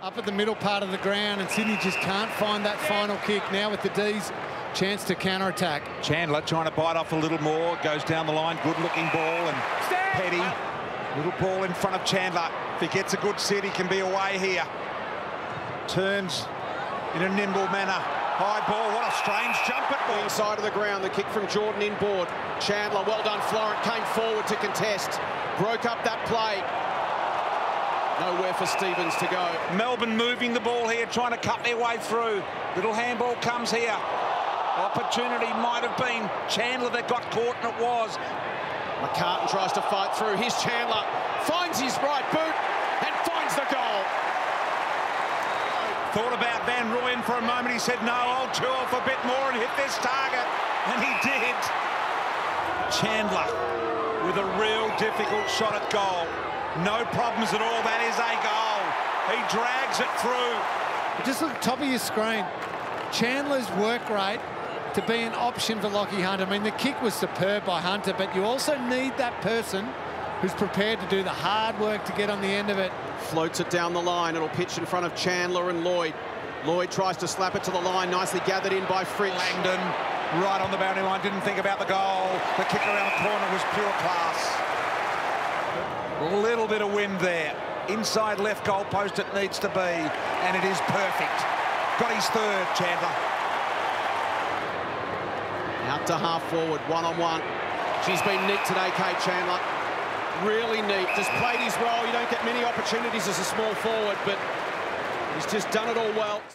Up at the middle part of the ground, and Sydney just can't find that final kick. Now with the D's, chance to counter-attack. Chandler trying to bite off a little more, goes down the line, good-looking ball, and Petty, little ball in front of Chandler. If he gets a good set, he can be away here. Turns in a nimble manner. High ball, what a strange jump it was. Inside of the ground, the kick from Jordan inboard. Chandler, well done, Florent came forward to contest. Broke up that play. Nowhere for Stevens to go. Melbourne moving the ball here, trying to cut their way through. Little handball comes here. Opportunity might have been Chandler that got caught, and it was. McCartan tries to fight through. Here's Chandler. Finds his right boot and finds the goal. Thought about Van Rooyen for a moment. He said, no, I'll chew off a bit more and hit this target. And he did. Chandler with a real difficult shot at goal. No problems at all. That is a goal. He drags it through. Just look at the top of your screen. Chandler's work rate to be an option for Lachie Hunter. I mean, the kick was superb by Hunter, but you also need that person who's prepared to do the hard work to get on the end of it. Floats it down the line. It'll pitch in front of Chandler and Lloyd. Lloyd tries to slap it to the line. Nicely gathered in by Fritsch. Langdon right on the boundary line. Didn't think about the goal. The kick around the corner was pure class. Little bit of wind there. Inside left goal post it needs to be. And it is perfect. Got his third, Chandler. Out to half forward, one-on-one. -on -one. She's been neat today, Kade Chandler. Really neat. Just played his role. You don't get many opportunities as a small forward, but he's just done it all well.